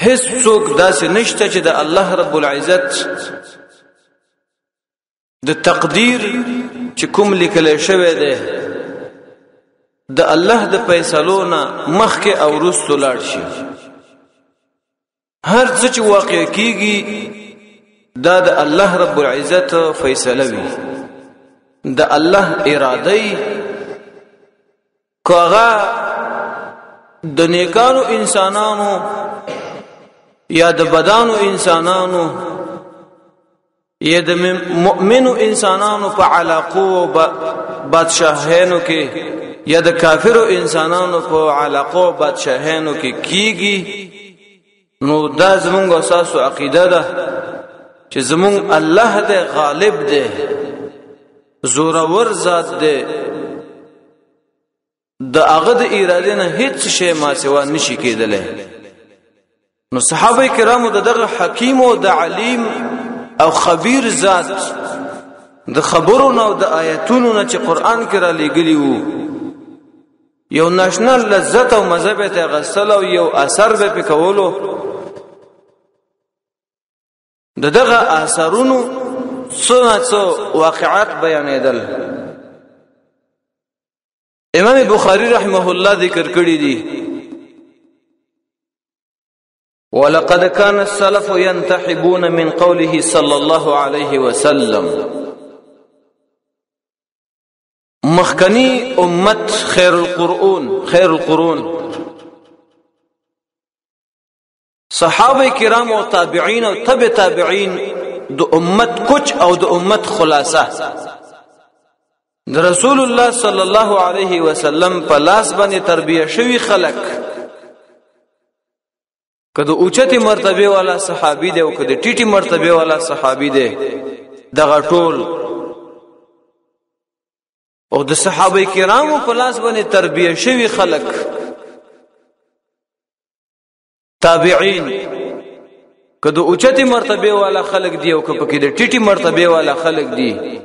هیڅ څوک داسې نشته چې د الله رب العزت د تقدیر چې کوم لیکل شوی دی د الله د فیصلو نه مخکې او وروسته لاړ شي هر څه چې واقع کیږي دا د الله رب العزت فیصله وي د الله اراده کغه د نیکانو انسانانو یا د بدانو انسانانو یا د مؤمنو انسانانو په علاقو او بادشاهانو کې یا د کافرو انسانانو په علاقو بادشاهانو کې کیږي نو دا زمونږ اساس او عقیده ده چې زمونږ الله دې غالب دې زورور ذات دې د هغه د اراده نه هیڅ شی ما سوا نشي کېدلی نو صحابه کرامو د دغه حکیم او د علیم او خبیر ذات د خبرونو او د آیتونو نه چې قران کې را لېګلی وو یو نشنل لذت او مزه به ته غسل او یو اثر به پکولو د دغه اثرونو څونه څو واقعات بیانېدل امام بخاری رحمه الله ذکر کړی دی ولقد كان السلف ينتحبون من قوله صلى الله عليه وسلم مخکنی امت خیر القرون خیر القرون صحابه کرام او تابعین او تبع تابعین د امت کوچ او د امت خلاصه د رسول الله صلی الله علیه وسلم په لاس باندې تربیه شوی خلک که د اوچتي مرتبه والا صحابي دی او که د ټیټي مرتبه والا صحابي دی دغه ټول او د صحابه کرامو په لاس باندې تربیه شوی خلک تابعین که د اوچتي مرتبه والا خلک دی او که پکې د ټیټي مرتبه والا خلک دی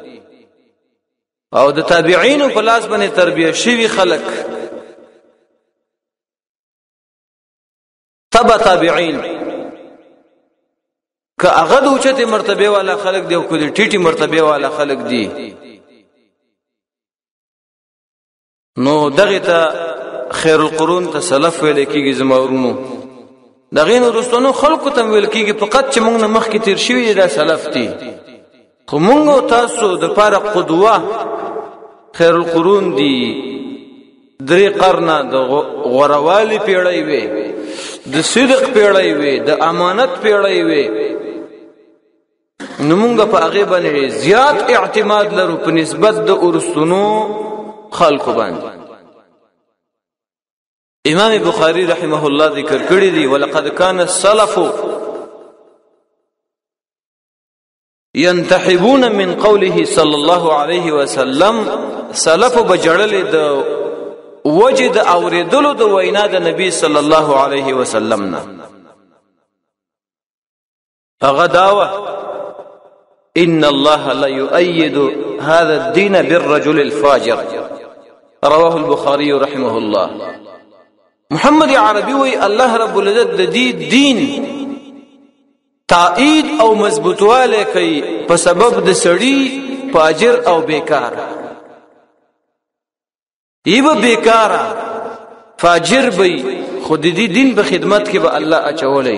او د تابعین په لاس باندې تربیه شوی خلک تبع تابعین که هغه د اوچته مرتبه والا خلق دی او کو دی ټیټي مرتبه والا خلق دی نو دغه ته خیر القرون ته سلف ویل کیږي زمورونو دغه نو رستنو خلق ته ویل کیږي فقط چې موږ نه مخ کې تیر شوی دا سلف دی خو موږ تاسو د پاره قدوه خیر القرون دی درې قرنه د غوروالي پیړۍ وي د صدق پیړۍ وي د امانت پیړۍ وي نو موږ په هغه باندې زیات اعتماد لرو په نسبت د ارسطونو خلکو باندې امام بخاری رحمه الله ذکر کړی دی ولقد کان السلف ينتحبون من قوله صلى الله عليه وسلم سلف بجړل د وجد اوریدلو د وینا د نبی صلی الله علیه وسلم نه هغه داوا ان الله لا يؤيد هذا الدين بالرجل الفاجر رواه البخاري رحمه الله محمد عربي وي الله رب العزت د دې دین تایید او مضبوطواله کوي په سبب د سړی پاجر او بیکار ایو بیکار فاجر بی خود دې دین په خدمت کې به الله اچولې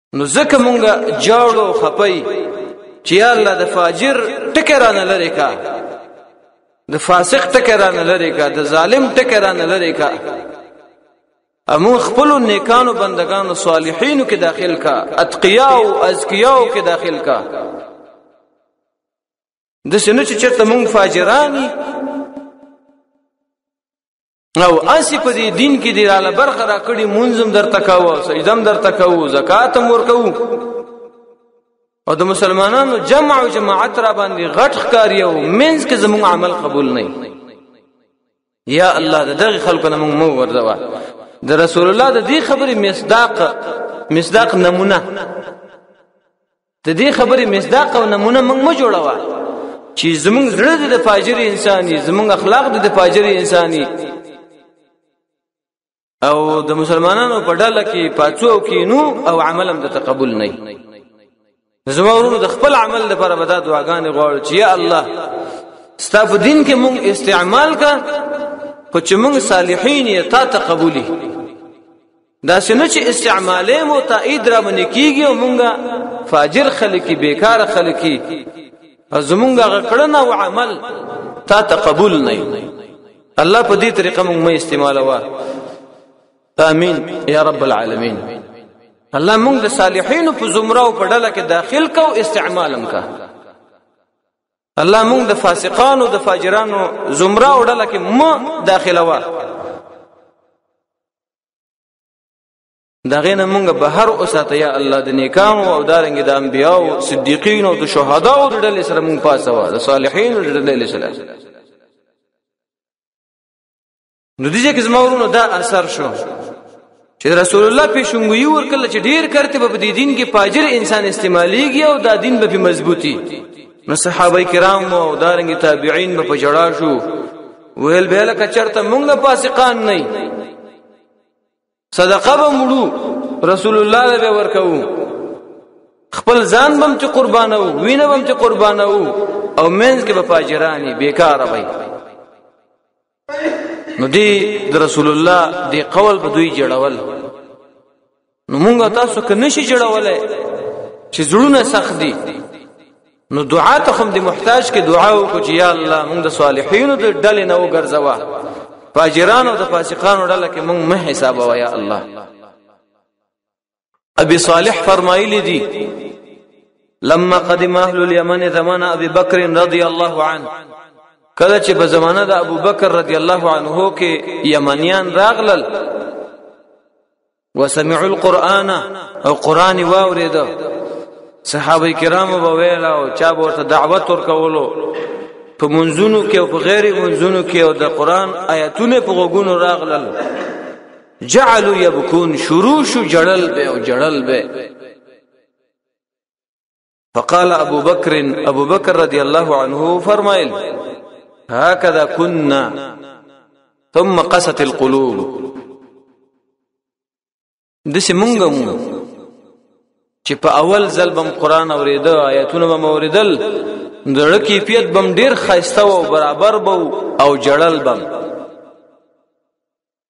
نو ځکه مونږه جاړو خپي چې یا الله د فاجر ټکران لری کا د فاسق ټکران لری کا د ظالم ټکران لری کا امو خپل نیکانو بندگانو صالحینو کې داخل کا اتقیا او ازکیاو کې داخل کا د سنو چې چرته مونږ فاجرانی او اسی په دې دین کې دی رااله برخه را کړی منظم در تکاو سجدم در تکاو زکات مور کو او د مسلمانانو جمع او جماعت را باندې غټ ښکاری او منځ کې زموږ عمل قبول نه یا الله دغه خلکو نه موږ مو ورځوا د رسول الله د دې خبرې مصداق مصداق نمونه د دې خبرې مصداق او نمونه موږ مو جوړوا چې زمونږ زړه د فاجر انساني زمونږ اخلاق د فاجر انساني او د مسلمانانو په ډله کې پاتو کینو او عملم د تقبل نه زما ورونو د خپل عمل لپاره به دا دعاګانې غواړم چې یا الله ستا په دین کې مونږ استعمال کا خو چې مونږ صالحین یې تا ته قبولي دا سينه چې استعمالې مو تایید را باندې کیږي او مونږه فاجر خلک بیکار خلک زمونږه غکړنه او عمل تا تقبل نه الله په دې طریقه مونږ مې استعمالوا امين يا رب العالمين الله مونږ د صالحینو په زمره او په ډله کې داخل کو استعمالم کا الله مونږ د فاسقانو د فاجرانو زمره او ډله کې مو داخلوا دا غینه مونږ به هر اوساته یا الله د نیکانو او دارنګ د انبیاء او صدیقین او د شهدا او د ډلې سره مونږ پاسوا د صالحین او د ډلې سره نو دې چې زما ورونو دا اثر شو چې رسول الله پیشنګوي ورکل چې ډیر کرته په دې دین کې پاجر انسان استعماليږي او دا دین به مضبوطي نو صحابه کرام او دارنګ تابعین په جړا شو ویل به لکه چرته مونږ نه فاسقان نه صدقه به مړو رسول الله له به ورکو خپل ځان بم چې قربانو وینه بم چې قربانو او منځ کې به فاجرانی بیکاره وي نو دی د رسول الله دی قول په دوی جوړول نو مونږ تاسو که نشي جوړولای چې زړونه سخت دي نو دعا ته هم د محتاج کې دعا وکړو چې یا الله مونږ د صالحینو د ډلې نه وګرځوا فاجرانو د فاسقانو ډله کې مونږ مه حساب و یا الله ابي صالح فرمایلی دي لما قدم اهل اليمن زمان ابي بکر رضی الله عنه کله چې په زمانه د ابو بکر رضی الله عنه کې یمنیان راغلل وسمعوا القرآن او قرآن واورید صحابه کرامو به ویل او چا به ورته دعوت ورکولو په منځونو کې او په غیر منځونو کې او د قرآن آیاتونه په غوګونو راغلل جعلوا يبكون شروع شو جړل به او جړل به فقال ابو بکر ابو بکر رضی الله عنه فرمایل هكذا كنا ثم قست القلوب دسه مونږ مو چې په اول ځل بم قران اوریده آیاتونه بم اوریدل دړه کیفیت بم ډیر خایسته او برابر بو او جړل بم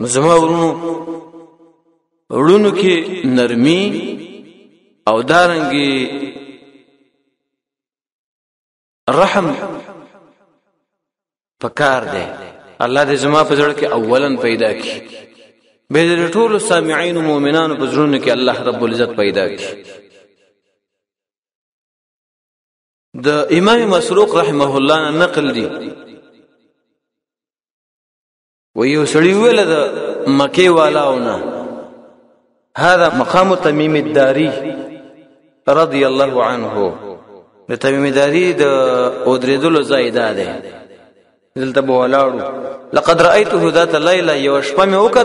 نو زما ورونو ورونو کې نرمي او دارنګي رحم پکار دی الله دې زما په زړه کې اولن پیدا کړي به دې ټول سامعين او مؤمنانو په زړونو کې الله رب العزت پیدا کړي د امام مسروق رحمه الله نقل دي و یو سړی ویل د مکه والاونه هذا مقام تمیم الداری رضی الله عنه د تمیم الداری د اودریدلو ځای ده دلته به ولاړو لقد رايته ذات ليله یو شپه مې وکړه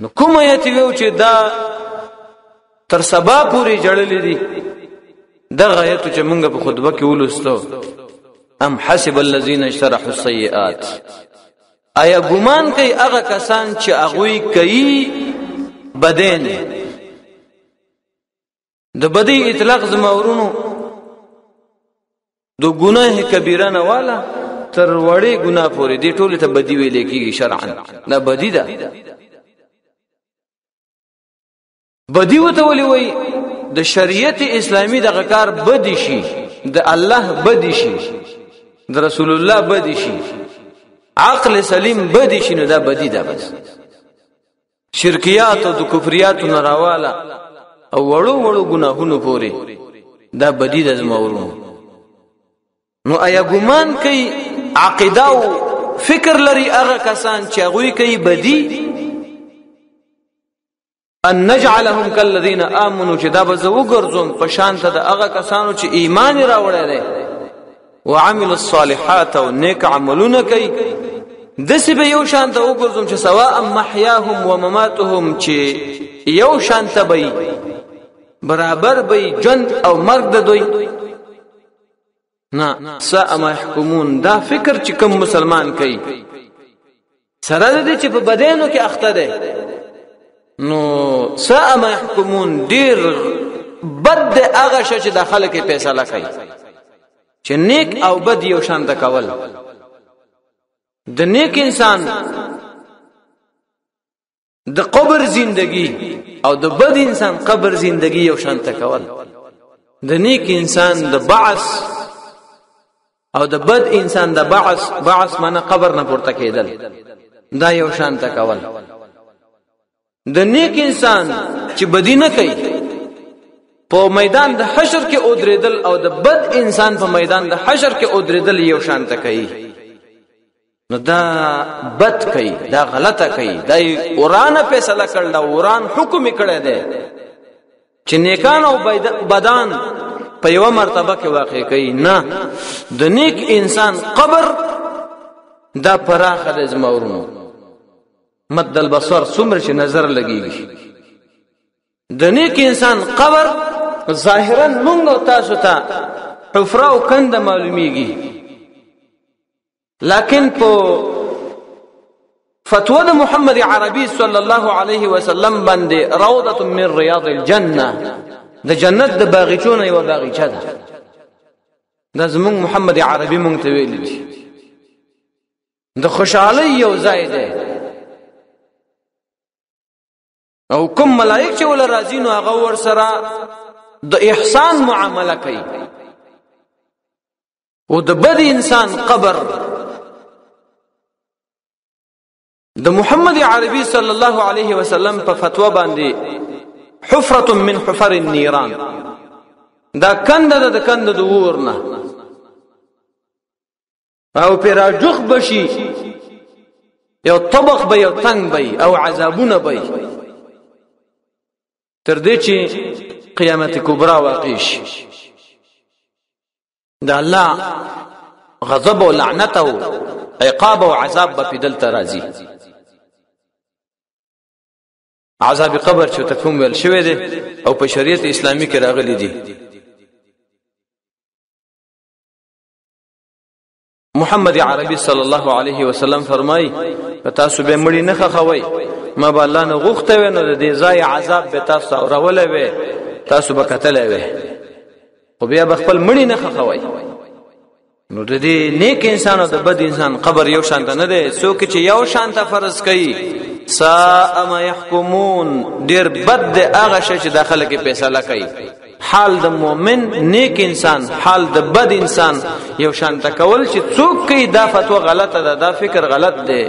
نو کوم آیت ویو چې دا تر سبا پوری جړلې دي دا آیت چې مونږ په خطبه کې ولوستو ام حسب الذين اشترحوا السيئات آیا ګمان کوي هغه کسان چې هغه کوي بدین د بدی اطلاق زمورونو د ګناه کبیره نه والا تر وړې ګناه پورې دی ټوله ته بدی ویل کیږي شرعا نه بدی ده بدی وته ولي وای د شریعت اسلامی دغه کار بدی شي د الله بدی شي د رسول الله بدی شي عقل سلیم بدی شي نو دا بدی ده بس شرکیات او د کفریات نه راواله او وړو وړو ګناهونو پوري دا بدی د زمورو نو ایا ګمان کوي عقیده او فکر لري هغه کسان چې هغه کوي بدی ان نجعلهم كالذين امنوا چې دا به زه وګرځوم په شان ته د هغه کسانو چې ایمان راوړی دی وعمل الصالحات او نیک عملونه کوي دسی به یو شان ته وګورم چې سواء محیاهم و مماتهم چې یو شان ته به برابر به جند او مرګ د دوی نه ساء ما يحكمون دا فکر چې کوم مسلمان کوي سره د دې چې په بدینو کې اخته دی نو سا ما يحكمون ډیر بد هغه شې چې د خلک فیصله کوي چې نیک او بد یو شان ته کول د نیک انسان د قبر زندگی او د بد انسان قبر زندگی یو شان تکول د نیک انسان د بعث او د بد انسان د بعث بعث معنی قبر نه پورته کېدل دا یو شان تکول د نیک انسان چې بدی نه کوي په میدان د حشر کې اودریدل او د بد انسان په میدان د حشر کې اودریدل یو شان تکوي نو دا بد کوي دا غلطه کوي دا قران فیصله کړل دا قران حکم کړی دی چې نیکان او بدان په یو مرتبه کې واقع کوي نه د نیک انسان قبر دا پراخه د زمورونو مد البصر څومره چې نظر لګيږي د نیک انسان قبر ظاهرا مونږ تاسو ته حفره او کند معلومیږي لكن په فتوا د محمد عربي صلى الله عليه وسلم باندې روضه من رياض الجنه د جنت د باغچونه یو باغچه ده د زمون محمد عربي مونږ ته ویل دي د خوشحالي یو ځای ده او کوم ملائک چې ول راځي نو هغه ور سره د احسان معامله کوي او د بد انسان قبر د محمد عربي صلی الله علیه وسلم په فتوا باندې حفره من حفر النيران دا کند د کند د ورنه او پیراجخ بشي یو طبق به یو تنگ به او عذابونه به تر دې چې قیامت کبرا واقع شي د الله غضب او لعنت او عقاب او عذاب به په دلته راځي عذاب قبر چې ته کوم ویل شوی دی او په شریعت اسلامي کې راغلي دي محمد عربي صلی الله علیه وسلم فرمای په تاسو به مړی نه خخوي ما به الله نه غوښته و نو د ځای عذاب به تاسو اورولې وي تاسو به کتلې وي او بیا به خپل مړی نه خخوي نو د دې نیک انسان او د بد انسان قبر یو شان نه دی څوک چې یو شان ته فرض کوي سا اما يحكمون ډیر بد هغه شې چې داخله کې فیصله کوي حال د مؤمن نیک انسان حال د بد انسان یو شان تکول چې څوک کې دا فتوا غلطه ده دا فکر غلط دی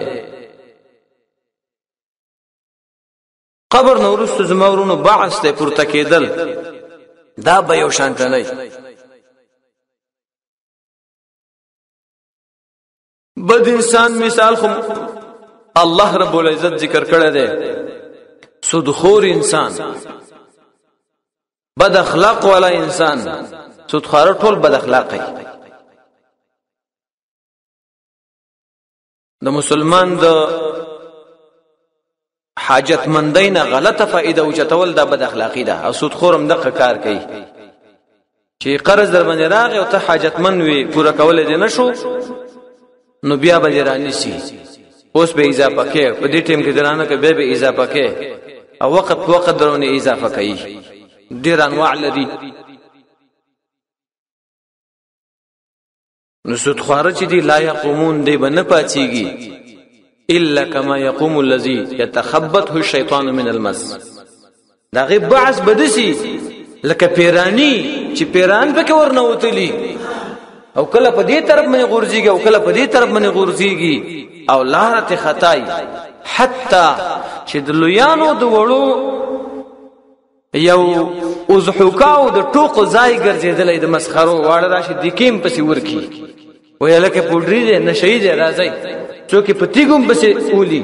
قبر نورست زمورونو بعث ته پورته کېدل دا به یو شان نه بد انسان مثال خو الله رب العزت ذکر کړی دی سودخور انسان بد اخلاق والا انسان سودخور ټول بد اخلاق دی د مسلمان د حاجت مندای نه غلطه فائدہ اوچتول دا بد اخلاقی ده او سود خورم دغه کار کوي چې قرض در باندې راغی او ته حاجت مند وي پوره کول دې نشو نو بیا به رانی سي اوس به اضافه کې په دې ټیم کې درانه کې به به اضافه کې او وخت په وخت درونه اضافه کوي ډیر انواع لري نو سود خواره چې دی لا يقومون دی به نه پاتېږي الا كما يقوم الذي يتخبطه الشيطان من المس دا غي بعث بدسي لکه پیرانی چې پیران پکې ورنه وتلی او کله په دې طرف باندې غورځيږي او کله په دې طرف باندې غورځيږي او لار ته خطای حتا چې د لویانو د وړو یو ازحکاو د ټوکو ځای ګرځیدلې د مسخرو واړه راشي د کیم پسې ورکی وې لکه پودری دې نشئی دې راځي څوک په تیګم پسې اولی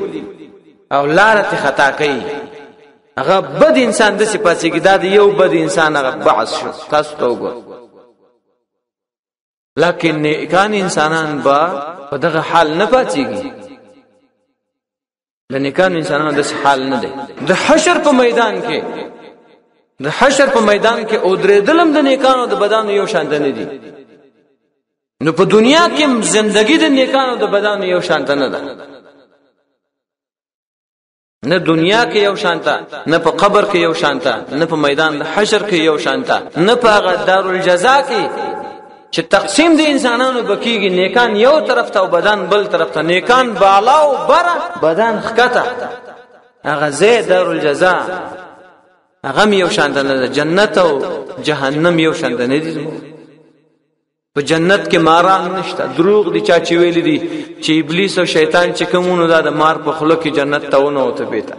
او لار ته خطا کوي هغه بد انسان د صفاتې کې دا یو بد انسان هغه بعث شو تاسو ته وګورئ لکه نیکان انسانان با په دغه حال نه پاتېږي د نیکان انسانان د حال نه دی د حشر په میدان کې د حشر په میدان کې او درېدلم د نیکانو د بدن یو شان نه دي نو په دنیا کې زندگی د نیکانو د بدن یو شان نه ده نه دنیا کې یو شانته نه په قبر کې یو شانته نه په میدان د حشر کې یو شانته نه په هغه دارالجزا کې چې تقسیم د انسانانو بکیږي نیکان یو طرف ته او بدن بل طرف ته نیکان بالا او بره بدن خکته هغه زه دارالجزا هغه یو شانته نه جنت او جهنم یو شانته نه دي په جنت کې ماران نشته دروغ دي چا چې ویل دي چې ابلیس او شیطان چې کومونو دا د مار په خله کې جنت ته ونه او ته بیتا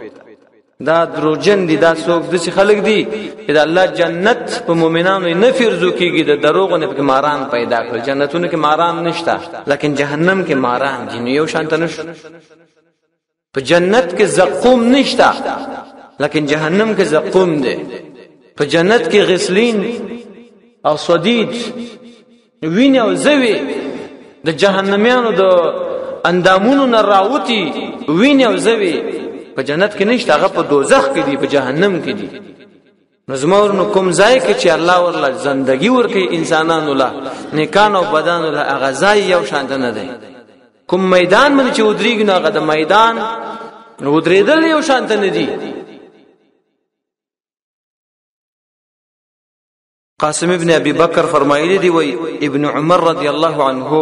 دا دروجن دي دا څوک د څه خلق دي دا الله جنت په مؤمنانو نه فرزو کیږي د دروغ نه په ماران پیدا کړ جنتونو کې ماران نشته لکه جهنم کې ماران دي یو شانته نشته په جنت کې زقوم نشته لکن جهنم کې زقوم دی په جنت کې غسلین او صدید وینه او زوی د جهنميانو د اندامونو نه راوتی وینه او زوی په جنت کې نشته هغه په دوزخ کې دی په جهنم کې دی نو زما ورنو کوم ځای کې چې الله ورله زندگی ورکي انسانانو لا نیکان او بدن له اغزای یو شان نه دی کوم میدان باندې چې ودریګ نه غد میدان نو ودریدل یو شان نه دی قاسم ابن ابي بکر فرمایلی دی وی ابن عمر رضی الله عنه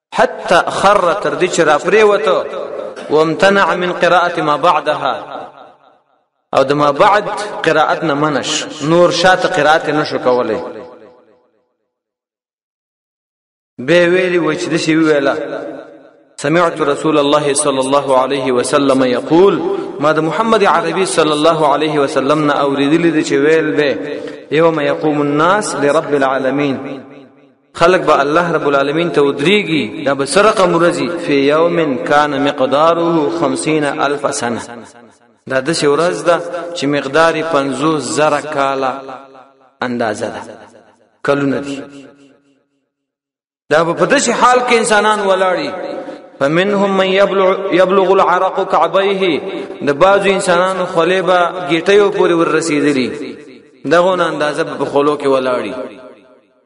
حتى خر تر دې چې راپرېوته وامتنع من قراءه ما بعدها او د ما بعد قراءت نه منش نور شاته قراءت نه شو کولای به ویلی و چې د سی ویلا سمعت رسول الله صلى الله عليه وسلم يقول ما د محمد عربي صلى الله عليه وسلم نه اوریدلی چې ویل به يوم يقوم الناس لرب العالمين خلق به الله رب العالمین ته ودریږي دا به سره رقم ورځي فی یوم کان مقداره 50000 سنه دا د څه ورځ ده چې مقدار 50 زره کاله اندازه ده کلونه دي دا په داسې حال کې انسانان ولاړي فمنهم من يبلغ يبلغ العرق كعبيه د بعضو انسانانو خلیبا گیټیو پورې ور رسیدلی دغه اندازه په خلو کې ولاړی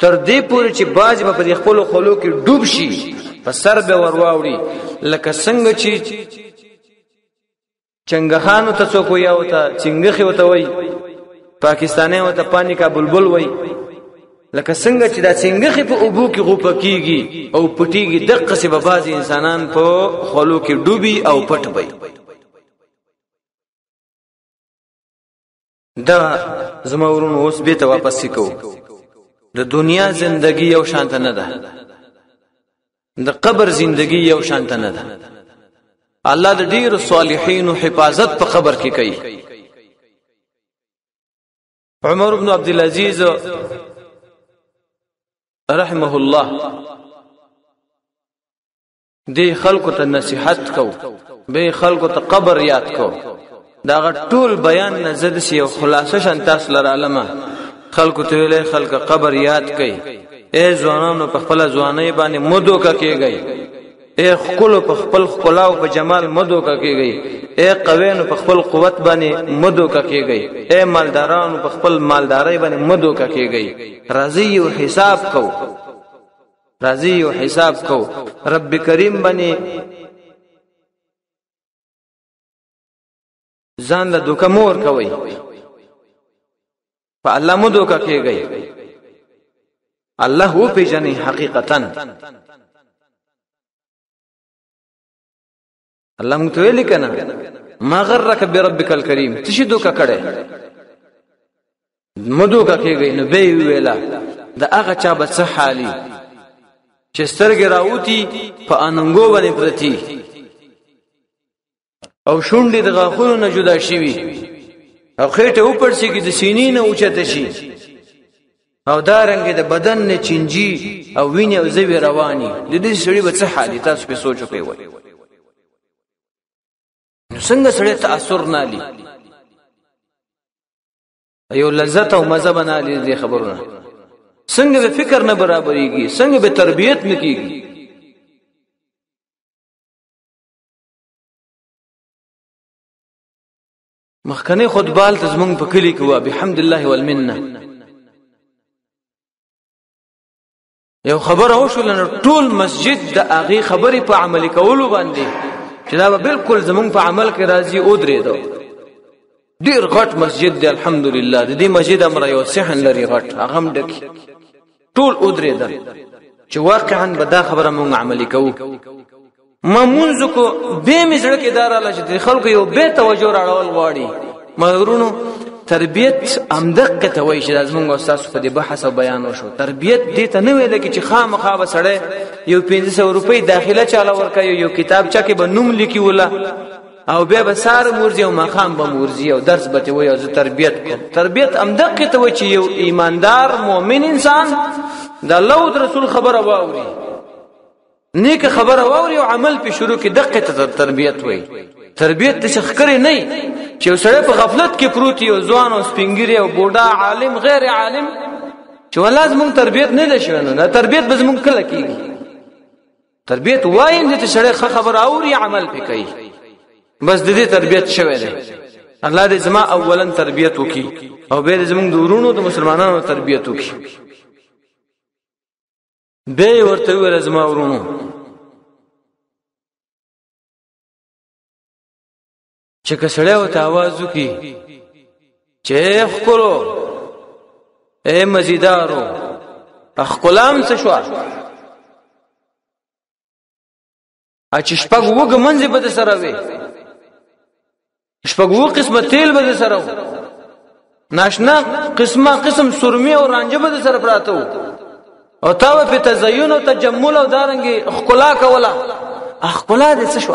تر دې پورې چې باز به په خپل خلو کې ډوب شي په سر به ورواوړي لکه څنګه چې چنګخان ته څوک یا وته چنګخي وته وای پاکستاني وته پانی کا بلبل وای لکه څنګه چې دا چنګخي په اوبو کې غوپ کیږي او پټیږي دغه څه به باز انسانان په خلو کې ډوبي او پټ وي دا زما ورونو اوس به ته واپس کو د دنیا زندگی یو شانت نه ده د قبر زندگی یو شانت نه ده الله د ډیر صالحین حفاظت په قبر کې کوي عمر بن عبد العزيز رحمه الله دی خلکو ته نصيحت کو به خلکو ته قبر یاد کو دا ټول بیان نه زده سی او خلاصه شان تاسو لر علمه خلکو ته ویلې خلک قبر یاد کړي اے ځوانانو په خپل ځواني باندې مدو کا کېږي اے خپل په خپل خلاو په جمال مدو کا کېږي اے قوینو په خپل قوت باندې مدو کا کېږي اے مالدارانو په خپل مالداري باندې مدو کا کېږي راضي او حساب کو راځي یو حساب کو رب کریم باندې ځان له دوکه مور کوي په الله مو دوکه کیږي الله وو پیژنې حقیقتا الله مونږ ته ویل کنه ما غرک بربک الکریم څه شي دوکه کړي مدو کا کېږي نو به ویلا د هغه چا به څه حالي چې سترګې راوتی په اننګو باندې پرتی او شونډې د غاخونو نه جدا شي او خېټه وپړسي کې د سینې نه اوچته شي او دا رنګ د بدن نه چنجي او وینې او زوی رواني د دې سړي به څه حال تاسو په سوچ کوي وای نو څنګه سړی تاثر نه لي یو لذت او مزه بنا لي دې خبرونه څنګه به فکر نه برابرېږي څنګه به تربيت نه کیږي مخکنه خطبه ته زمونږ په کلی کې و بحمد الله والمنه یو خبر او شو لنه ټول مسجد د اغه خبرې په عمل کولو باندې چې دا بالکل زمونږ په عمل کې راځي او درې دو ډیر غټ مسجد دی الحمدلله د دې مسجد امر یو صحن لري غټ هغه هم ډکی ټول ودرېدل چې واقعا به دا خبره مونږ عملی کوو ما مونږ کو به مزړه کې دار الله چې خلکو یو به توجه راړول غواړي مغرونو تربیت امدقه ته وایي چې زمونږ استاد په دې بحث او بیان وشو تربیت دې ته نه ویل کې چې خامخا به سړی یو 1500 روپۍ داخله چاله ورکړي یو کتاب چا کې به نوم لیکي ولا او به بسار مورځي او مقام به مورځي او درس به ته وي او زه تربيت کوم تربيت هم دقه ته وي چې یو ایماندار مؤمن انسان د الله او رسول خبره واوري نیک خبره واوري او عمل په شروع کې دقه ته تربيت وي تربيت ته شخکري نه چې سړی په غفلت کې پروت یو ځوان او سپینګری او بوډا عالم غیر عالم چې ولاز مونږ تربيت نه لشي نه تربيت به مونږ کله کیږي تربیت وای نه چې سړی ښه خبر اوري عمل پې کوي بس د دې تربیت شوی دی الله دې زما اولن تربیت وکي او به زمونږ د ورونو د مسلمانانو تربیت وکي به ورته ویل زما ورونو چې کسړې او تاوازو کې چې خکلو اے مزیدارو اخکلام څه شو اچ شپږ وګ منځ به سره وي شپږ وګ قسمه تیل به سره وي ناشنا قسمه قسم سرمي او رانجه به سره پراته وو او تا په تزین او تجمل او دارنګي خلا کولا اخلا دې څه شو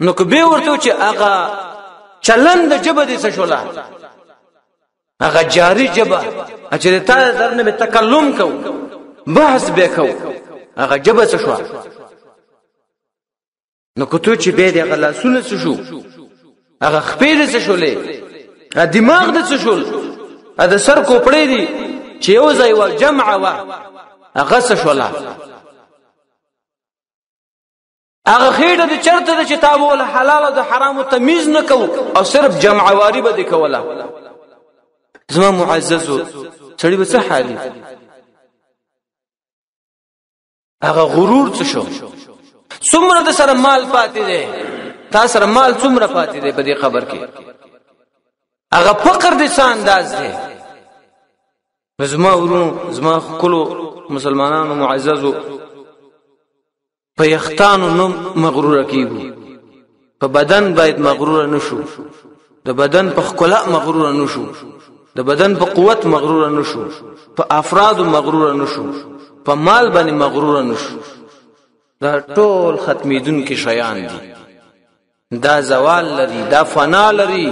نو که به ورته چې هغه چلند جبه دې څه شولا هغه جاری جبه چې تا درنه به تکلم کو بحث به کو هغه جبه څه شو نو کته چې به دې غلا سونه څه شو هغه خپل څه شولې هغه دماغ دې څه شول هغه سر کوپړې دي چې یو ځای و جمع و هغه څه شولا هغه خېټه د چرته د کتاب ول حلال او د حرام تمیز نه کو او صرف جمع واری به کولا زما معزز سړی به څه حالي هغه غرور څه شو څومره د سره مال پاتې دی تا سره مال څومره پاتې دی په دې خبر کې هغه فقر د څه انداز دی زما ورونو زما خپل مسلمانانو معززو په یختانو نو مغرور کیږو په بدن باید مغرور نشو د بدن په خلا مغرور نشو د بدن په قوت مغرور نشو په افراد مغرور نشو په مال باندې مغرور نشو دا ټول ختمیدون کې شیان دي دا زوال لري دا فنا لري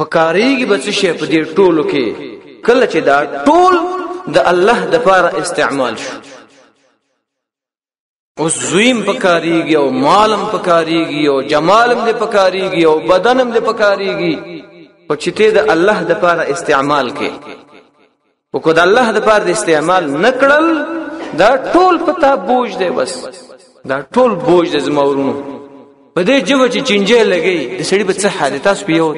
پکاريږي به څه شي په دې ټولو کې کله چې دا ټول د الله د پاره استعمال شو اوس زویم پکاريږي او مالم پکاريږي او جمالم دې پکاريږي او بدنم دې پکاريږي او چې ته د الله د پاره استعمال کې او کو د الله د پاره د استعمال نکړل دا ټول پتا بوج دی بس دا ټول بوج د زمورونو په دې جبه چې چنجه لګي د سړي په څه حال تاسو یو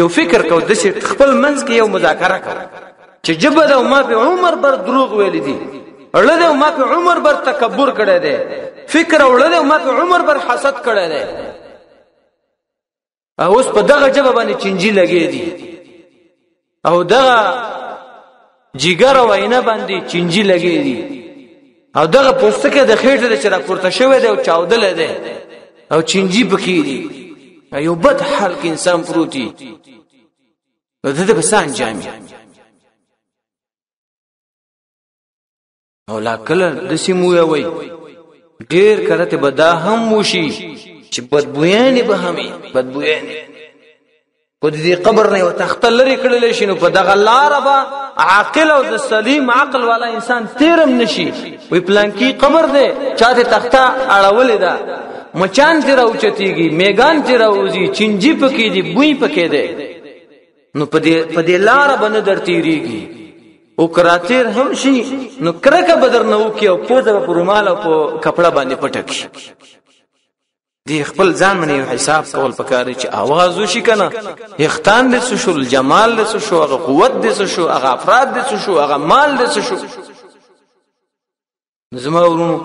یو فکر کو د خپل منځ کې یو مذاکره کو چې جبه دا ما په عمر بر دروغ ویل دي اړه دا ما په عمر بر تکبر کړی دی فکر اړه دا ما په عمر بر حسد کړی دی اوس په دغه جبه باندې چنجي لګې دي او دغه جګر وینه باندې چنجي لګې دي او دغه پوستکه د خېټه د چر پورته شوی دی او چاودل دی او چنجي پکې دي یو بد حال کې انسان پروتي نو دته بسان جامي او لا کله د سیمو وي ډیر کرته به دا هم وشي چې بدبویانه به همي بدبویانه کو دې قبر نه وتخت لري کړل شي نو په دغه لار به عاقل او د سلیم عقل والا انسان تیرم نشي وی پلان کی قبر دې چاته تخته اړولې ده مچان چې راوچتيږي میګان چې راوځي چنجي پکې دي بوی پکې دي نو په دې په دې لار باندې درتیریږي او کراتیر هم شي نو کرکه بدر نه وکي او په دغه پرمال او په کپڑا باندې پټک شي دی خپل ځان باندې حساب کول پکاره چې आवाज وشي کنه اختان دې شو جمال دې شو هغه قوت دې شو هغه افراد دې شو هغه مال دې شو زما ورونو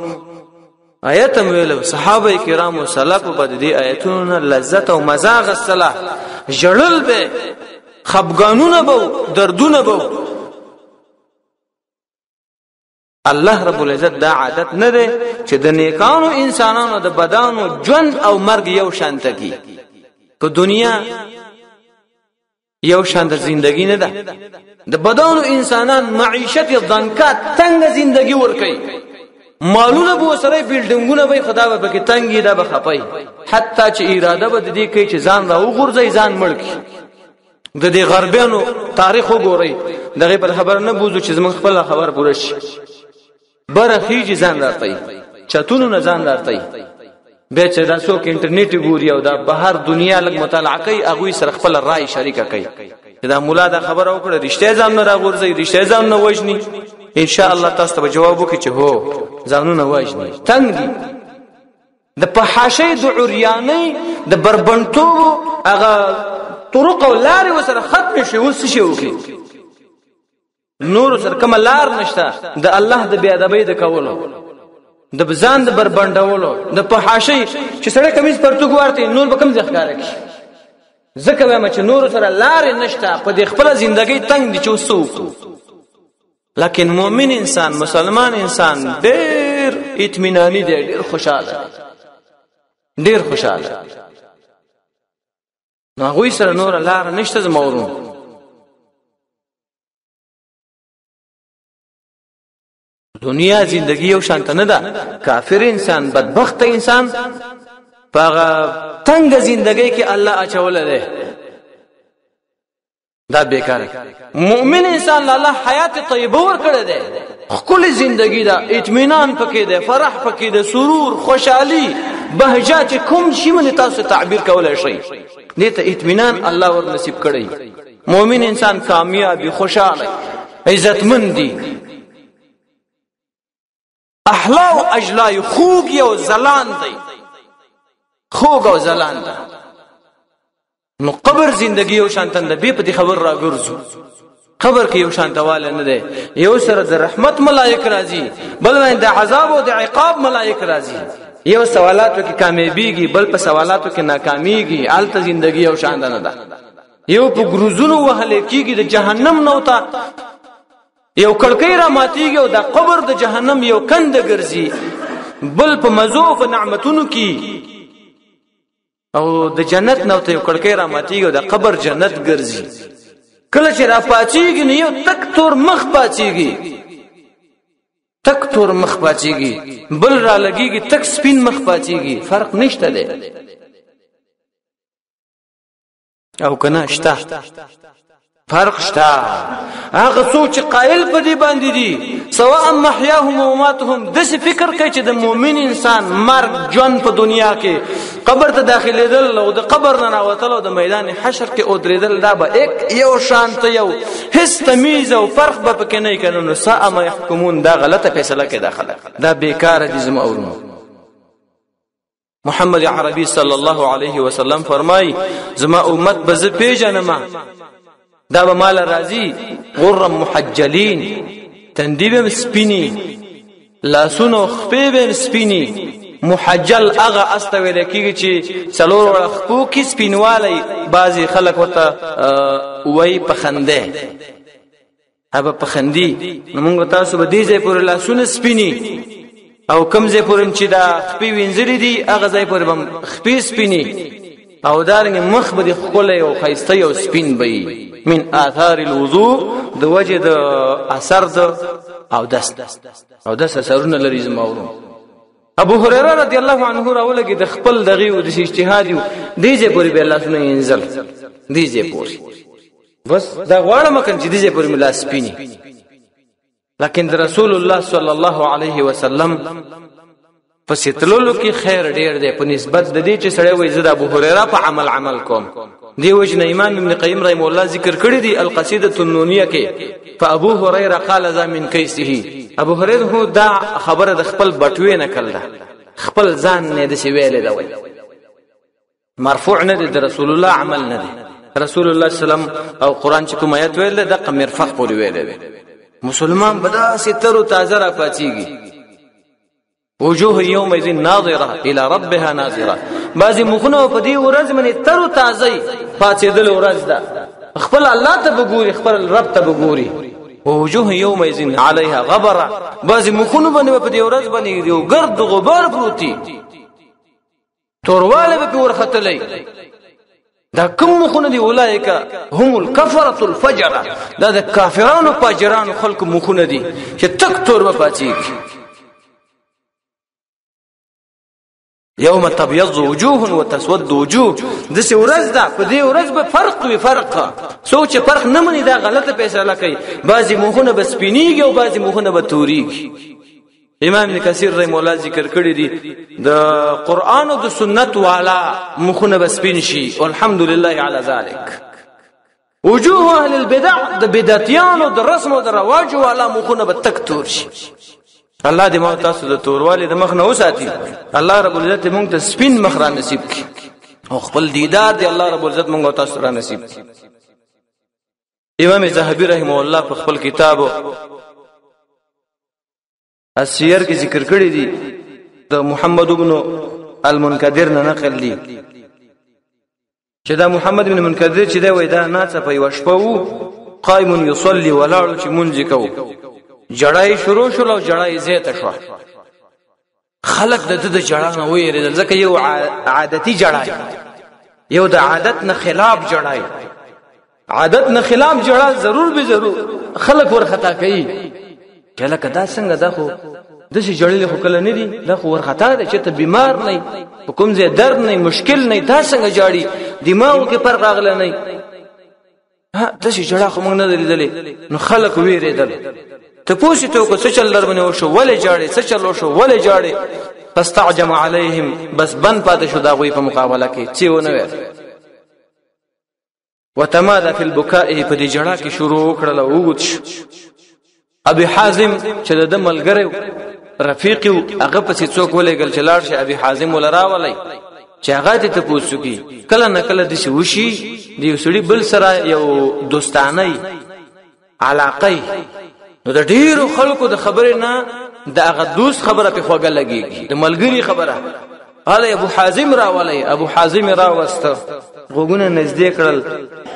آیت ویل صحابه کرام او سلف په دې آیتونو لذت او مزه غسله جړل به خفګانونه به دردونه به الله رب العزت دا عادت نه دی چې د نیکانو انسانانو د بدانو ژوند او مرګ یو شان تکي په دنیا یو شان د زندگی نه ده د بدن انسانان معیشت ضنکا تنگ زندگی ور کوي مالونه به سره بلډینګونه به خدا به کې تنګي دا به خپای حتی چې اراده به دې کوي چې ځان راو غورځي ځان ملک د دې غربیانو تاریخ وګورئ دغه په خبر نه بوزو چې زموږ خپل خبر پوره شي بره خيږي ځان راټي چتونو نه ځان راټي به چې دا څوک انټرنیټ ګوري او دا بهر دنیا لګ مطالعه کوي هغه سره خپل رائے شریکه کوي دا مولا دا خبره وکړه رښتیا ځان نه راغورځي رښتیا ځان نه وژني ان شاء الله تاسو ته جواب وکړي چې هو ځانونه وژني تنګ دي د پحاشې د عریانې د بربنټو هغه طرق او لارې وسره ختم شي اوس شي وکړي نور سر کوم لار نشته د الله د بیا ادبی د کولو د بزان د بربندولو د پحاشي چې سړی کمیز پرتګ ورته نور به کم ځخکار کی زکه وایم چې نور سره لار نشته په دې خپل ژوندۍ تنگ دي چې وسو لکن مؤمن انسان مسلمان انسان ډېر اطمینانی دی ډېر خوشاله ډېر خوشاله نو هغه سره نور لار نشته زما ورو دنیا زندگی یو شانت نه ده کافر انسان بدبخت انسان پاغه تنگ زندگی کې الله اچول لري دا بیکاره مؤمن انسان له الله حیات طیبه ور کړی دی خپل زندگی دا اطمینان پکې دی فرح پکې دی سرور خوشحالي بهجه چې کوم شي من تاسو تعبیر کولای شئ دې ته اطمینان الله ور نصیب کړی مؤمن انسان کامیابی خوشاله عزتمن دی احلا او اجلا خوګ یو زلان دی خوګ او زلان دی نو قبر زندگی یو شان تند به په خبر را ګرځو قبر کې یو شان دواله نه دی یو سره د رحمت ملائک راځي بل باندې د عذاب او د عقاب ملائک راځي یو سوالاتو کې کامیابیږي بل په سوالاتو کې ناکامیږي آلته زندگی یو شان نه ده یو په ګروزونو وهل کېږي د جهنم نو ته یو کړکۍ را ماتیږي او د قبر د جهنم یو کند ګرځي بل په مزو او په نعمتونو کې او د جنت نو ته یو کړکۍ را ماتیږي او د قبر جنت ګرځي کله چې را پاتېږي نو یو تک تور مخ پاتېږي تک تور مخ پاتېږي بل را لګيږي تک سپین مخ پاتېږي فرق نشته دی او کنه شته فرق شته هغه څوک چې قائل په دې باندې دي سواء محیاهم و ماتهم د څه فکر کوي چې د مؤمن انسان مرګ جون په دنیا کې قبر ته داخليدل او د قبر نه راوتل او د میدان حشر کې او درېدل دا به یک یو شان ته یو هیڅ تمیز او فرق به پکې نه کړي نو ساء ما يحكمون دا غلطه فیصله کې داخله دا بیکاره دي زموږ اورونه محمد عربي صلی الله علیه وسلم فرمای زما امت به زه پیژنم دا به مال راضی غرم محجلین تندی به سپینی لاسونو خپې به سپینی محجل هغه استویل کیږي چې څلور وړ خپو کې سپینوالی بعضی خلک وته وای پخنده هبه پخندي نو موږ تاسو به دې ځای پر لاسونه سپینی او کم ځای پرم چې دا خپې وینځلې دي هغه ځای پر بم خپې سپینی او دارنګ مخ به خپل یو خيسته یو سپین بي من آثار الوضوء د وجه د اثر د او دس او دس اثرونه لري زما ورو ابو هريره رضی الله عنه راولګي د خپل دغه د اجتهاد دی ځې پوری به الله سونه انزل دی ځې پوری بس دا غواړه مکن چې دې پر ملا سپینی لکن رسول الله صلی الله علیه وسلم په ستلولو کې خیر ډیر دی په نسبت د دې چې سړی وایي زه د ابو هريره په عمل عمل کوم دی وجه نه امام ابن قیم رحم الله ذکر کړی دی القصیده النونیه کې فابو هريره قال ذا من کیسه ابو هريره هو دا خبره د خپل بټوي نه کړل خپل ځان نه د سی ویلې دا وایي مرفوع نه دی د رسول الله عمل نه دی رسول الله سلام او قران چې کوم آیت ویل د قمرفق پورې ویل دی مسلمان بدا ستر تازه را پاتېږي وجوه یوم الدین ناظره الی ربها ناظره بعضی مخونه په دې ورځ باندې تر تازه پاتېدل ورځ ده خپل الله ته وګوري خپل رب ته وګوري وجوه یوم الدین علیها غبره بعضی مخونه باندې په دې ورځ باندې یو ګرد غبار پروتي تورواله به پور ختلې دا کوم مخونه دی اولایک هم الکفرۃ الفجر دا د کافرانو پاجرانو خلق مخونه دي چې تک تور به پاتې یوم تبیض وجوه وتسود وجوه د څه ورځ ده په دې ورځ به فرق وي فرق سوچ فرق نه مني دا غلطه فیصله کوي بعضی مخونه به سپینیږي او بعضی مخونه به توریږي امام ابن کثیر رحم الله ذکر کړی دی د قران او د سنت والا مخونه بسپین شي الحمدلله علی ذلک وجوه اهل البدع د بدعتیانو د رسم او د رواج والا مخونه به تک تور شي الله دې مو تاسو د توروالي د مخ نه وساتي الله رب العزت مونږ ته سپین مخ را نصیب کړي او خپل دیدار دې الله رب العزت مونږ تاسو را نصیب کړي امام زهبی رحمه الله په خپل کتاب اسیر کې ذکر کړی دی د محمد ابن المنکدر نه نقل دی چې دا محمد ابن منکدر چې دا وای دا ناڅه په یو شپه وو قائم یصلی ولاړ چې مونږ کو جړای شروع شول او جړای زیات شو خلق د د جړا نه ویریدل ځکه یو عادتي جړای یو د عادت نه خلاف جړای عادت نه خلاف جړا ضرور به ضرور خلق ور خطا کوي کله کدا څنګه دا خو د شي جړلې خو کله نه دي دا خو ور خطا ده چې ته بیمار نه حکم زه درد نه مشکل نه دا څنګه جاړي دماغ کې پر راغله نه ها د شي جړه خو موږ نه لیدلې نو خلک ویریدل ته پوښتې ته کو څه چل در باندې وشو ولې جاړې څه چل وشو ولې جاړې فاستعجم عليهم بس بن پاتې شو دا غوي په مقابله کې چې ونه وې وتماده فی البکاء په دې جړه کې شروع کړل او وګت ابي حازم چې د ملګری رفیق هغه پسې څوک ولېګل چې لاړ شي ابي حازم ولراولای چې هغه ته تاسو کی کله نه کله د شي وشي د یو سړي بل سره یو دوستانه علاقه نو د ډیرو خلکو د خبرې نه د هغه دوست خبره په خوګه لګيږي د ملګری خبره هله ابو حازم راولې ابو حازم راوست غوګونه نږدې کړل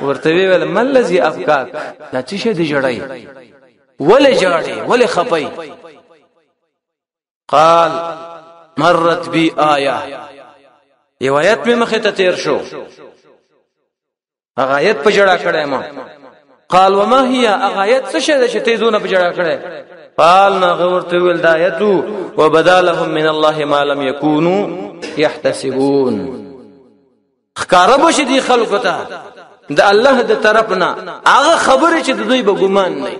ورته ویل مل لذي افکاک دا چې شه دی جړای ولې جړای ولې خپای قال مرت بي آیه روایت می مخه ته تیر شو اغایت په جړه کړه ما قال وما هي اغایت څه شه چې ته زونه په جړه کړه قال نا غورته ویل دایتو وبدالهم من الله ما لم يكونوا يحتسبون خکاره بشي دي خلکو ته د الله د طرفنا هغه خبره چې دوی به ګمان نه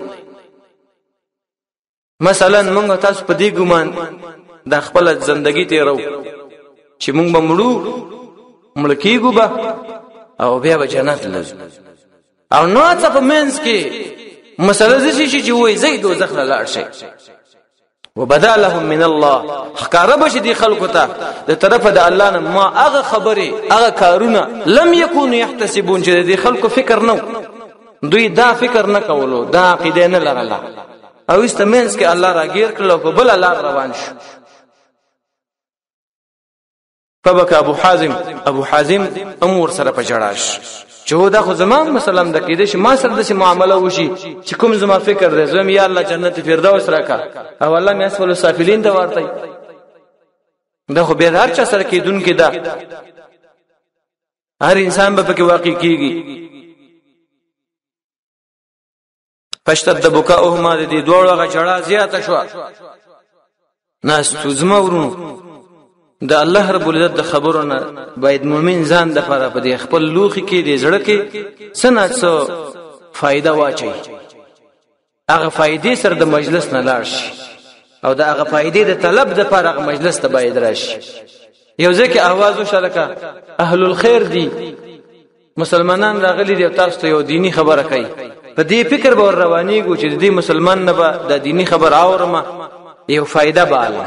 مثلا موږ تاسو په دې ګمان د خپل ژوندۍ تیرو چې موږ به مړو مړ کیږو به او بیا به جنت لږ او نو څه په منځ کې مسله دې شي چې وای زید دوزخ نه لاړ شي وبدا لهم من الله خکاره بشي دي خلکو ته د طرف د الله نه ما هغه خبره هغه کارونه لم يكونوا يحتسبون چې دي خلکو فکر نه دوی دا فکر نه کولو دا عقیده نه لرله او استمنس کې الله راګیر کړل په بل لار روان شو فبك ابو حازم ابو حازم امور سره په جړاش چې دا خو زمام مثلا د کېدې چې ما سره د سي معاملې وشي چې کوم زما فکر دی زم یا الله جنت فردوس راکا او الله مې اسفل سافلین ته ورته دا خو به هر چا سره کېدون کې دا هر انسان به پکې واقع کیږي پښتد د بوکا او ما د دې دوړو غ جړه زیاته شو ناس تزما ورونو د الله رب العزت د خبرو نه باید مؤمن ځان د لپاره په دې خپل لوخي کې دې زړه کې سنات سو فائدہ واچي هغه فائدې سره د مجلس نه لاړ شي او د هغه فائدې د طلب د پر هغه مجلس ته باید راشي یو ځکه आवाज وشلکه اهل الخير دي مسلمانان راغلي دي تاسو ته یو دینی خبره کوي په دې فکر به روانيږي چې د دې مسلمان نه به د دینی خبر اورم یو فائدہ به الله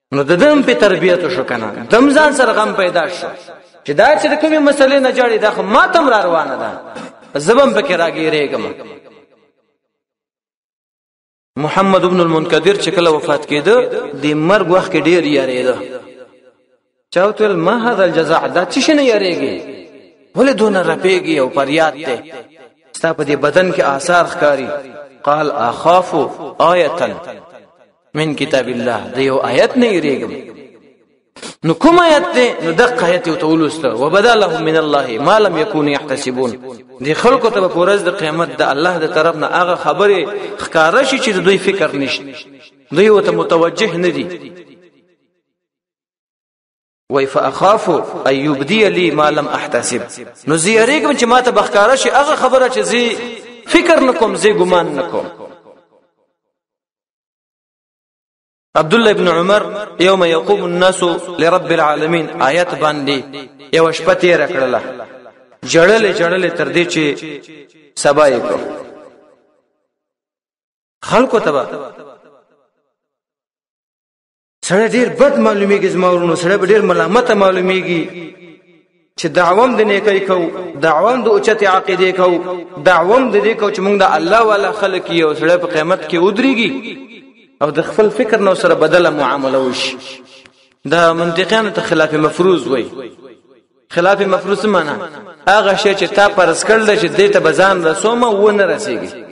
نو د دم په تربیته شو کنه دم ځان سره غم پیدا شو چې دا چې کومې مسلې نه جوړې دا خو ما تم را روانه ده زبم پکې راګیرېګم محمد ابن المنکدر چې کله وفات کېده د مرګ وخت کې ډیر یریده چاوتل ما هذا الجزاء دا چې شنه یریږي ولې دون رپېږي او پریاد ته ستا په دې بدن کې آثار ښکاری قال اخاف آیتن من کتاب الله د یو آیت نه یریږم نو کوم آیت دی نو د آیت یو تولسته وبدلهم من الله ما لم يكونوا يحتسبون دی خلکو ته په ورځ د قیامت د الله د طرف نه هغه خبره ښکارا شي چې دوی فکر نشته دوی وته متوجه نه دي وای فاخاف ان يبدي لي ما لم احتسب نو زیریګم چې ما ته بخکاره شي هغه خبره چې زی فکر نکوم زی ګمان نکوم عبد الله ابن عمر يوم يقوم الناس لرب العالمين آیات باندې یو شپه تیر کړله جړل جړل تر دې چې سبا یې کو خلکو تبا سره ډیر بد معلومیږي زما ورونو سره ډیر ملامت معلومیږي چې دعوام د نیکي کو دعوام د اوچته عقیده کو دعوام د دې کو چې موږ د الله والا خلک یو سره په قیامت کې ودرېږي او د خپل فکر نو سره بدله معامله وشي دا منطقيان ته خلاف مفروض وای خلاف مفروض معنا هغه شی چې تا پرس کړل چې دې ته بزان رسومه و نه رسیږي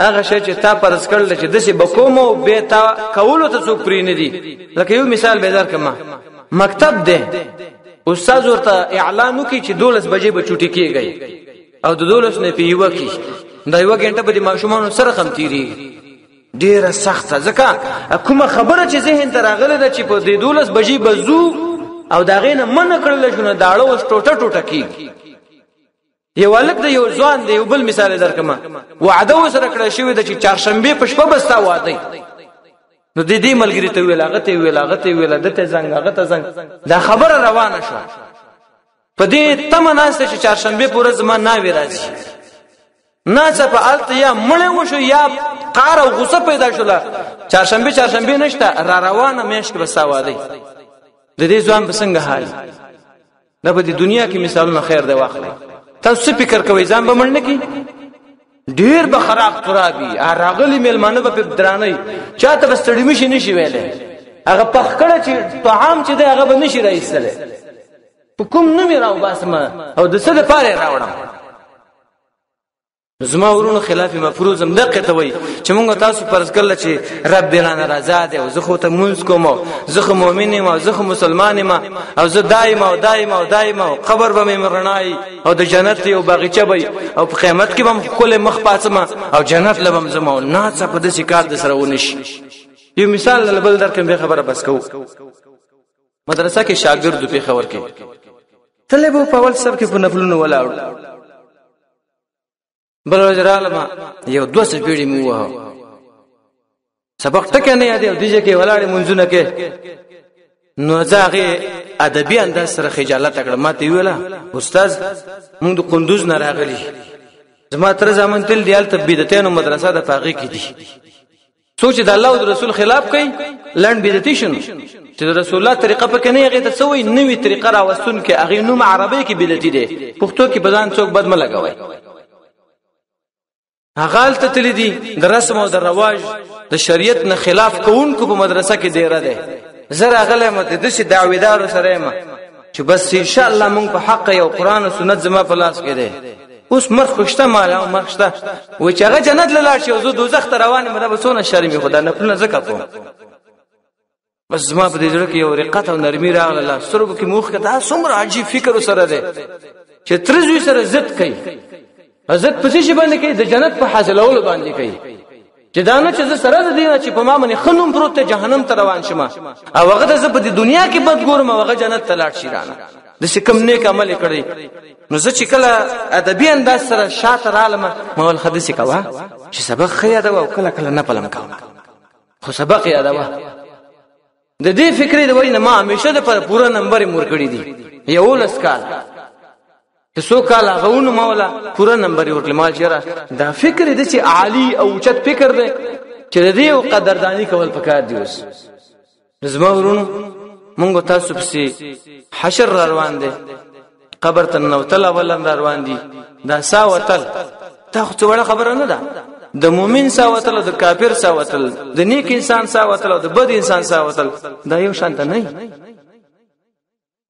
هغه شی چې تا پرز کړل چې دسه بکومو به تا کولو ته څوک پری نه دی لکه یو مثال به درکم مکتب دی استاد ورته اعلان وکي چې 12 بجې به چټي کیږي او د 12 نه پیو کی دا یو غنټه به د ماشومان سره خم تیری ډیره سخته ځکه کومه خبره چې ذهن ته راغله ده چې په دې 12 بجې بزو او دا غینه من کړل شو نه داړو ټوټه ټوټه کیږي یو الک د یو ځوان دی یو بل مثال درکمه وعده وسره کړی شوی د چې چهارشنبه په شپه بستا واده نو د دې ملګری ته ویل هغه ته ویل هغه ته ویل د ته زنګ هغه ته زنګ دا خبره روانه شو په دې تمه ناشته چې چهارشنبه پورې زما نه وی راځي نه څه په الته یا مړ وشو یا قار او غصه پیدا شوله چهارشنبه چهارشنبه نشته را روانه میشت به ساواده د دې ځوان بسنګ حال نه په دې دنیا کې مثالونه خیر دی واخلي تاسو څه فکر کوئ ځان به مړ نه کی ډیر به خراب خرابي راغلي میلمانه به په درانه چاته به ستړي مشي نشي ویلې هغه پخکړه چې طعام چې دی هغه به نشي راځله په کوم نوم راو باسم او د څه لپاره راوړم زما ورونو خلاف مفروض هم دقه ته وای چې مونږ تاسو فرض کړل چې رب دې رانه رضا دی او زه خو ته مونږ کوم زه خو مؤمن یم او زه خو مسلمان یم او زه دایم او دایم او دایم او قبر به مې مرنای او د جنت یو باغچه به او په قیامت کې به کله مخ پاتم او جنت لبم زما نه څه په دې کار د سره ونش یو مثال لبل درکم به خبره بس کو مدرسه کې شاګرد په خبر کې طلبو په اول سب کې په نفلونو ولاړ بل ورځ رالم یو دوه سپیړې مو وه سبق ټکه نه یادې دیجه کې ولاړې منځونه کې نو ځاغه ادبي انداز سره خجالت کړ ما ته ویلا استاد موږ د قندوز نه راغلي زما تر زمون تل دیال ته بدعتانو مدرسه د پاغي کې دي څوک چې د الله او د رسول خلاف کوي لند بیزتی شنو چې د رسول الله طریقه پکې نه هغه ته سوې نوې طریقه راوستون کې هغه نوم عربی کې بیزتی دی پښتو کې بزان څوک بد ملګوي هغه تل تل دي د رسم او د رواج د شریعت نه خلاف کوونکو په مدرسه کې ډیره ده زره غلې مت د شي دعویدار سره ما چې بس ان شاء الله مونږ په حق یو قران او سنت زما په لاس کې ده اوس مرخ خوشته مال او مرخ شته و چې هغه جنت لاله شي او زه دوزخ ته روان یم دا به څونه شرمې خدا نه پلونه زکه کوم بس زما په دې جوړ کې یو رقت او نرمي راغله سترګو کې موخ کته څومره عجیب فکر سره ده چې ترزوی سره ضد کوي عزت پسې شي باندې کوي د جنت په حاصلولو باندې کوي چې دا نه چې زه سره د دینه چې په ما باندې خنوم پروت ته جهنم ته روان شم او هغه ته زه په دې دنیا کې بد ګورم او هغه جنت ته لاړ شي رانه د سکم نیک عمل کړی نو زه چې کله ادبي انداز سره شاته رالم مول خدسي کوا چې سبق خیا دا او کله کله نه پلم کاوه خو سبق یادوه د دې فکرې د وجه نه ما همیشه د پر پوره نمبر مور کړی دی یو لس کال چې څو کال غوون مولا پوره نمبر ورکړل ما چیرې دا فکر دې چې عالی او چت فکر دې چې د دې او قدردانی کول پکار دی اوس زما ورونو مونږ تاسو پسې حشر روان دي قبر ته نوتل اولن را روان دي دا سا وتل تا خو څه وړه خبره نه ده د مؤمن سا وتل د کافر سا وتل د نیک انسان سا وتل د بد انسان سا وتل دا یو شان ته نه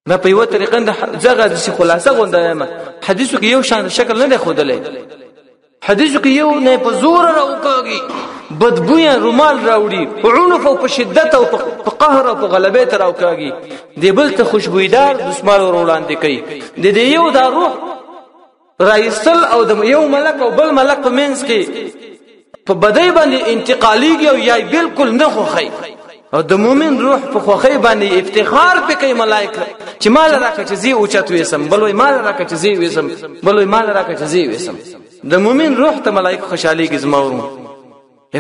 دا په یو طریقه د ځګه د خلاصه غونډه ما حدیثو کې یو شان شکل نه دی خودلې حدیث کې یو نه په زور راوکږي بدبویا رومال راوړي په عنف او په شدت او په قهر او په غلبه تر راوکږي د بل ته خوشبویدار دسمال ور وړاندې کوي د دې یو دا روح رایسل او د یو ملک او بل ملک په منځ کې په بدای باندې انتقالیږي او یا بالکل نه خوخی او د مؤمن روح په خوخی باندې افتخار پکې ملائکه چې مال راکړه چې زی اوچت وېسم بلوي مال راکړه چې زی وېسم بلوي مال راکړه چې زی وېسم د مؤمن روح ته ملائکه خوشحالي کې زمورو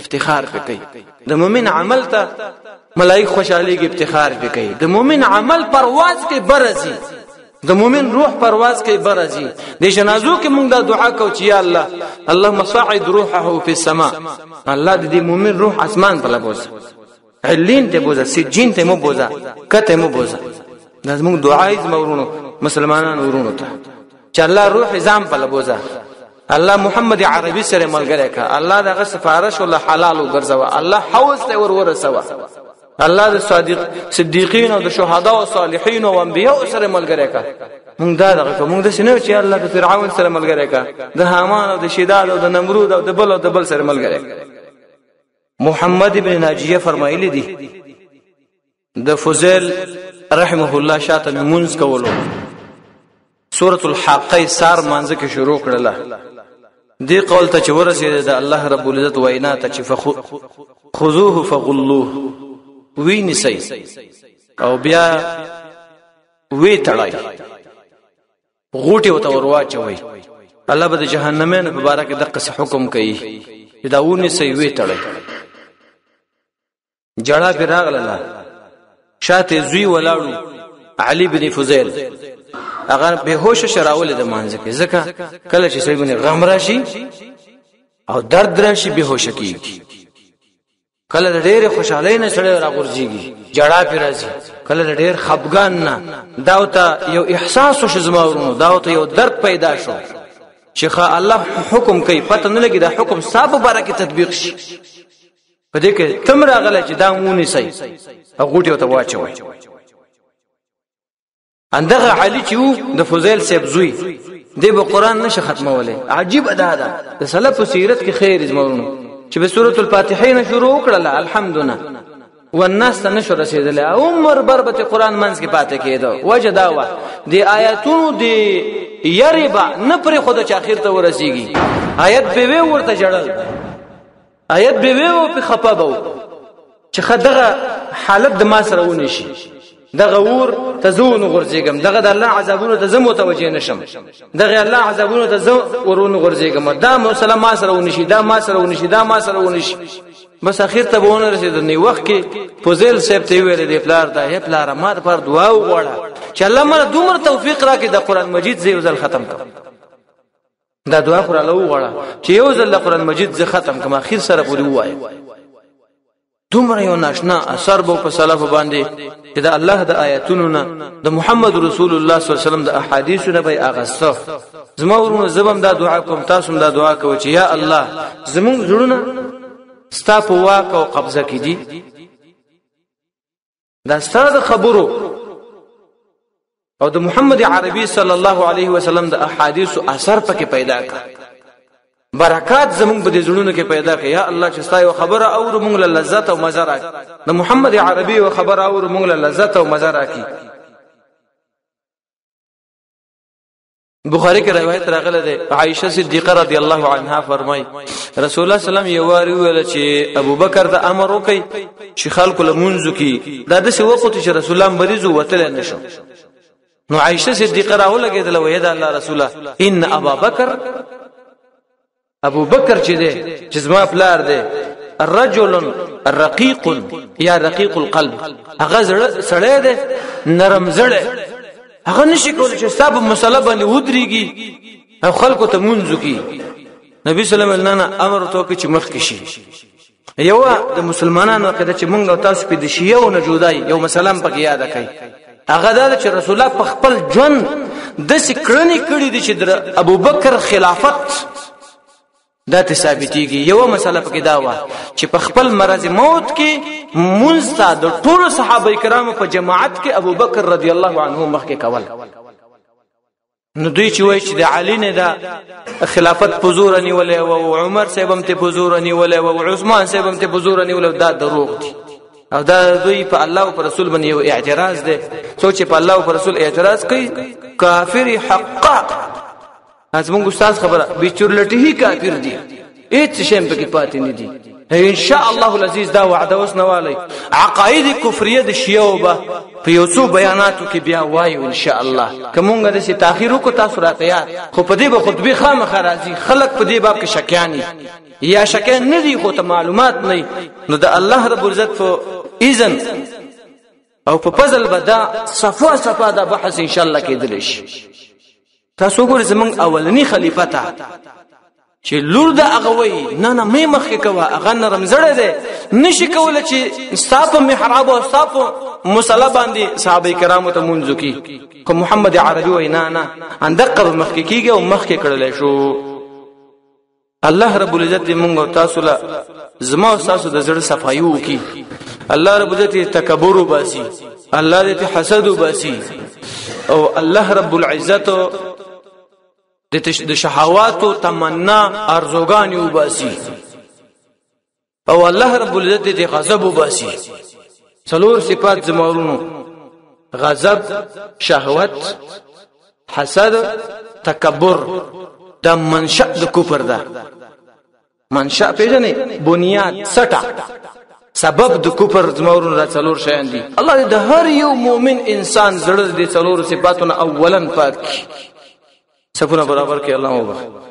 افتخار پکې د مؤمن عمل ته ملائکه خوشحالي کې افتخار پکې د مؤمن عمل پرواز کې برزي د مؤمن روح پرواز کوي برځي د جنازو کې موږ دا دعا کو چې یا الله الله مصعد روحه فی السما الله دې مؤمن روح اسمان ته لبوز علین ته بوزا سجین ته مو بوزا کته مو بوزا دا موږ دعای زمورونو مسلمانانو ورونو ته چې الله روح ځان په لبوزا الله محمد عربي سره ملګری کا الله دغه سفارش ول حلال وګرځوا الله حوس ته ور ورسوا الله د صادق صدیقین او د شهدا او صالحین او انبیاء سره ملګری کا مونږ دا دغه کوم مونږ د سینو چې الله د فرعون سره ملګری کا د هامان او د شیداد او د نمرود او د بل او د بل سره ملګری محمد ابن ناجیه فرمایلی دی د فوزیل رحمه الله شاته مونږ کولو سورۃ الحاقه سار مانځ کې شروع کړله دی قول ته چې ورسېده د الله رب العزت وینا ته چې خذوه فغلوه ویني سي او بیا وی تړای غوټه وته ورواچوي الله به د جهنمین په باره کې دغه حکم کوي دا ونی سي وی تړای جړا پر راغله شاته زوی ولاړو علي بن فضيل هغه به هوش شراول د مانځ کې ځکه کله چې سړي باندې غم راشي او درد راشي به هوش کیږي کله ډېر خوشاله نه سړی راغورځيږي جړا پی راځي کله ډېر خپګان نه دا ته یو احساس شو زما ورونو دا ته یو درد پیدا شو چې خا الله حکم کوي پته نه لګي دا حکم صاحب برکه تطبیق شي په دې کې تم راغله چې دا مونی سي او غوټي ته واچوي اندغه علي چې د فوزیل سیب زوی د به قران نشه ختموله عجیب ادا ده د سلف سیرت کې خیر زمونو چې به سورۃ الفاتحه نه شروع کړل الحمدنا والناس ته نشو رسیدل عمر بربت قران منځ کې پاتې کېدو وجه دا و د آیاتونو د یریبا نه پر خود چې اخر ته ورسیږي آیت به ورته جړل آیت به وی او په خپه بو چې خدغه حالت د ما سره ونی شي دغه ور ته زون غورځېږم دغه د الله عذابونو ته زمو توجه نشم دغه الله عذابونو ته زو ورون غورځېږم دا مسله ما سره ونی شي دا ما سره ونی شي دا ما سره ونی شي بس اخر ته بونه رسید نه وخت کې پوزل صاحب ته ویل دی پلار دا هی پلار ما پر دعا وغواړه چې الله مله دومره توفیق راکړي د قران مجید زیوزل ختم کړم دا دعا خو رااله وغواړه چې یو ځل قرآن مجید زه ختم کما اخر سره پوری وای دومره یو ناشنا اثر بو په سلف باندې چې دا الله د آیاتونو نه د محمد رسول الله صلی الله علیه وسلم د احادیثو نه به اغستو زما ورونه زبم دا دعا کوم تاسو دا دعا کوئ چې یا الله زمون زړونه ستا په واک او قبضه کې دي دا ستاسو خبرو او د محمد عربي صلی الله علیه وسلم د احادیث اثر پکې پیدا کړ برکات زموږ په دې زړونو کې پیدا کړي یا الله چې ستاسو خبره او موږ له لذت او مزه راکړي د محمد عربي او خبره او موږ له لذت او مزه راکړي بخاری کې روایت راغله ده عائشه صدیقه رضی الله عنها فرمای رسول الله سلام یو واری ویل چې ابوبکر د امر وکي چې خلکو لمونځو کې دا د څه وخت چې رسول الله مریضو وتل نه شو نو عائشه صدیقه راو لګیدل وې دا الله رسوله ان ابوبکر ابو بکر چې دی چې زما پلار دی رجل رقیق یا رقیق القلب هغه سړی دی نرم زړه هغه نشي کول چې سب مسله باندې ودرېږي او خلکو ته منځو کی نبی صلی الله علیه وسلم امر تو کې چې مخ کې شي یو د مسلمانانو عقیده چې مونږ او تاسو په د شیعه او نه جدا یو مثلا په یاد کړئ هغه دا چې رسول الله په خپل ژوند د سکرنې کړې دي چې د ابوبکر خلافت دا ته ثابتېږي یو مسله پکې دا و چې په خپل مرز موت کې مونږ ته د ټولو صحابه کرامو په جماعت کې ابوبکر رضی الله عنه مخکې کول نو دوی چې وای چې د علی نه دا خلافت پزور نیولې او عمر صاحب هم ته پزور نیولې او عثمان صاحب هم ته پزور نیولې دا دروغ دي او دا دوی په الله او پر رسول باندې یو اعتراض دی سوچ په الله او پر رسول اعتراض کوي کافر حقا از موږ استاد خبره بیچورلټي کافر دي هیڅ شی په کې پاتې نه دي ان شاء الله العزيز دا وعده اوس نه والي عقاید کفریه د شیعو به په یو څو بیاناتو کې بیا وایو ان شاء الله کومګه د سي تاخير کو تاسو راتیا خو په دې به خطبه خامخ راځي خلک په دې باب کې شکیانی یا شکیان نه دي خو ته معلومات نه نو د الله رب عزت په اذن او په فضل بدا صفه صفه دا بحث ان شاء الله کېدلی شي تاسو ګور زمنګ اولنی خلیفہ تا چې لور د اغوي نه نه مې مخ کې کوا اغه نرم زړه ده نشي کوله چې صاحب محراب او صاحب مصلا باندې صحابه کرامو ته منځو کی خو محمد عربي وای نه نه اندقه مخ کې کیږي او مخ کې کړل شو الله رب العزت موږ او تاسو له زما او تاسو د زړه صفایي وکي الله رب العزت تکبر وباسي الله دې حسد وباسي او الله رب العزت د شهوات او تمنا ارزوګان وباسي او الله رب العزت دې غضب وباسي څلور صفات زمورونو غضب شهوت حسد تکبر دا منشأ د کفر ده منشأ پیژنې بنیاد سټا سبب د کفر زمورون را څلور شیان دي الله د هر یو مؤمن انسان زړه د څلور صفاتونو اولن پاک صفونه برابر کې الله وبخښي